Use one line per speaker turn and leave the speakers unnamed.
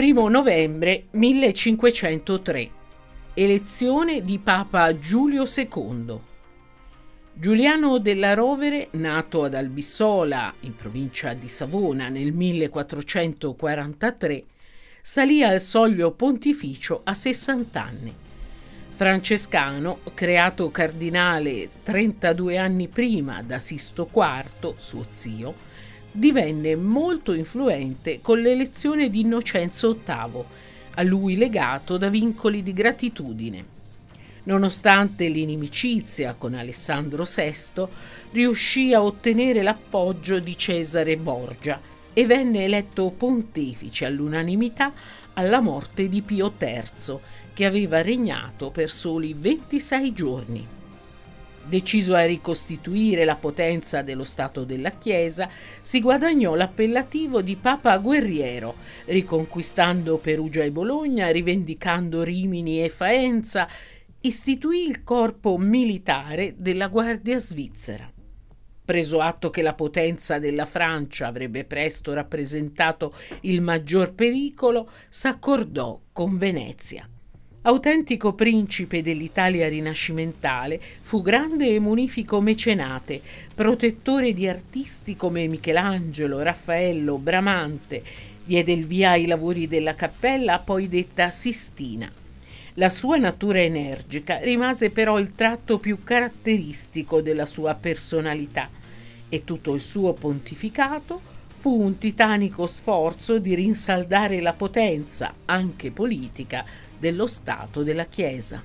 1 novembre 1503. Elezione di Papa Giulio II. Giuliano della Rovere, nato ad Albissola, in provincia di Savona, nel 1443, salì al soglio pontificio a 60 anni. Francescano, creato cardinale 32 anni prima da Sisto IV, suo zio, divenne molto influente con l'elezione di Innocenzo VIII, a lui legato da vincoli di gratitudine. Nonostante l'inimicizia con Alessandro VI, riuscì a ottenere l'appoggio di Cesare Borgia e venne eletto pontefice all'unanimità alla morte di Pio III, che aveva regnato per soli 26 giorni. Deciso a ricostituire la potenza dello Stato della Chiesa, si guadagnò l'appellativo di Papa Guerriero, riconquistando Perugia e Bologna, rivendicando Rimini e Faenza istituì il corpo militare della Guardia svizzera. Preso atto che la potenza della Francia avrebbe presto rappresentato il maggior pericolo, s'accordò con Venezia. Autentico principe dell'Italia rinascimentale, fu grande e munifico mecenate, protettore di artisti come Michelangelo, Raffaello, Bramante, diede il via ai lavori della cappella poi detta Sistina. La sua natura energica rimase però il tratto più caratteristico della sua personalità e tutto il suo pontificato fu un titanico sforzo di rinsaldare la potenza, anche politica, dello Stato della Chiesa.